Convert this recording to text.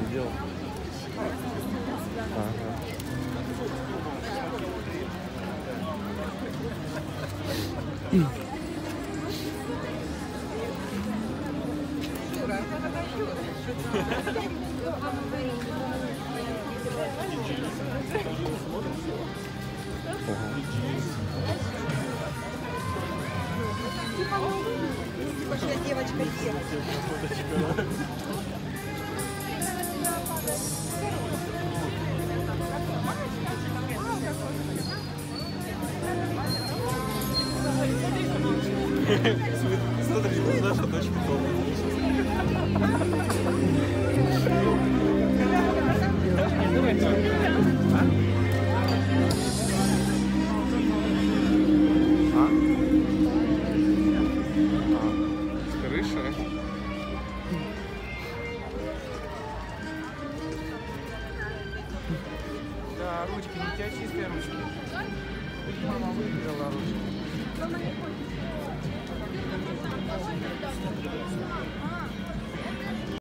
Идем. Ага. Пошла девочка девочка. Смотри, наша дочка тоже. А? ручки не тебя чистые ручки. Мама выиграла ручки.